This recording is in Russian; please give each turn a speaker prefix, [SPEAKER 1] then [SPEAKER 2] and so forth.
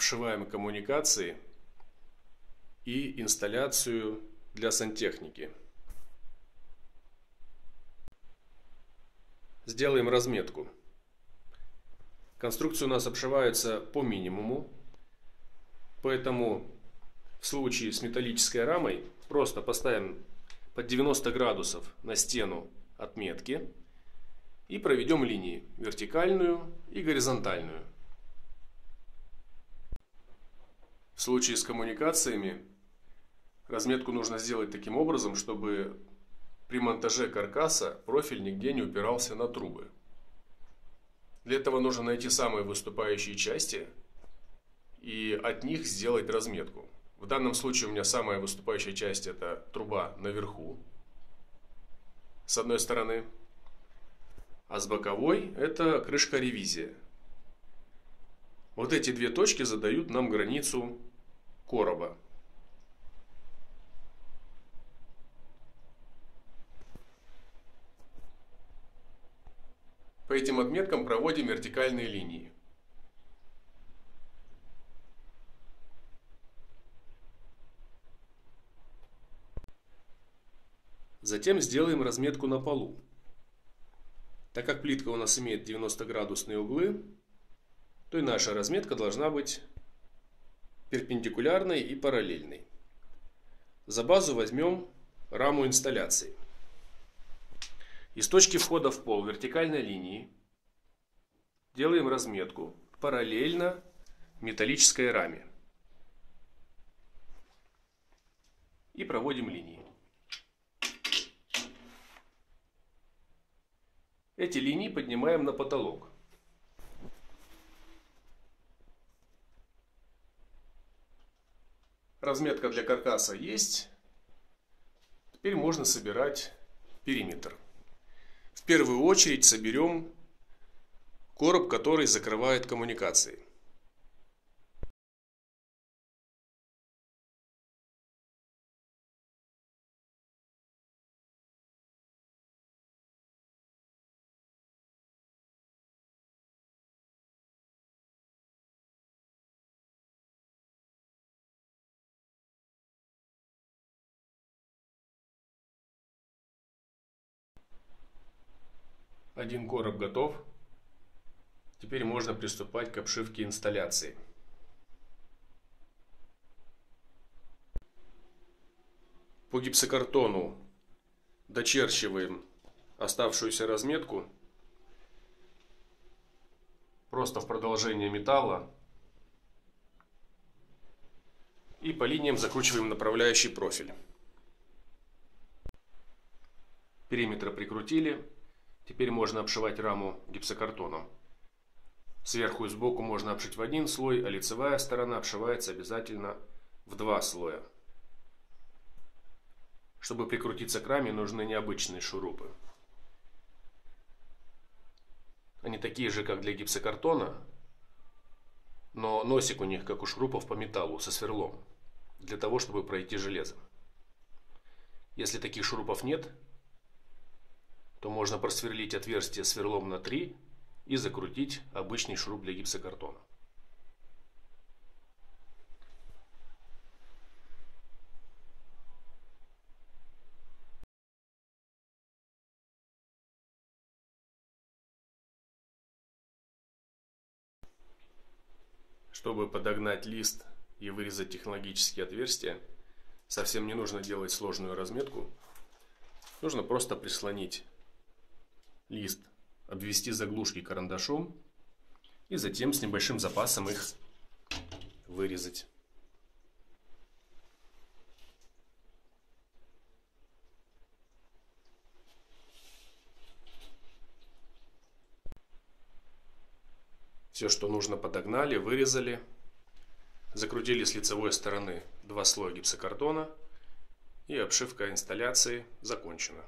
[SPEAKER 1] обшиваем коммуникации и инсталляцию для сантехники. Сделаем разметку. Конструкция у нас обшивается по минимуму, поэтому в случае с металлической рамой просто поставим под 90 градусов на стену отметки и проведем линии вертикальную и горизонтальную. В случае с коммуникациями разметку нужно сделать таким образом, чтобы при монтаже каркаса профиль нигде не упирался на трубы. Для этого нужно найти самые выступающие части и от них сделать разметку. В данном случае у меня самая выступающая часть это труба наверху, с одной стороны, а с боковой это крышка ревизия. Вот эти две точки задают нам границу короба. По этим отметкам проводим вертикальные линии. Затем сделаем разметку на полу. Так как плитка у нас имеет 90 градусные углы, то и наша разметка должна быть перпендикулярной и параллельной. За базу возьмем раму инсталляции. Из точки входа в пол вертикальной линии делаем разметку параллельно металлической раме. И проводим линии. Эти линии поднимаем на потолок. Разметка для каркаса есть. Теперь можно собирать периметр. В первую очередь соберем короб, который закрывает коммуникации. Один короб готов. Теперь можно приступать к обшивке инсталляции. По гипсокартону дочерчиваем оставшуюся разметку. Просто в продолжение металла. И по линиям закручиваем направляющий профиль. Периметр прикрутили. Теперь можно обшивать раму гипсокартоном. Сверху и сбоку можно обшить в один слой, а лицевая сторона обшивается обязательно в два слоя. Чтобы прикрутиться к раме, нужны необычные шурупы. Они такие же, как для гипсокартона, но носик у них, как у шурупов по металлу, со сверлом, для того, чтобы пройти железо. Если таких шурупов нет, то можно просверлить отверстие сверлом на 3 и закрутить обычный шуруп для гипсокартона. Чтобы подогнать лист и вырезать технологические отверстия, совсем не нужно делать сложную разметку. Нужно просто прислонить лист обвести заглушки карандашом и затем с небольшим запасом их вырезать. Все, что нужно, подогнали, вырезали. Закрутили с лицевой стороны два слоя гипсокартона. И обшивка инсталляции закончена.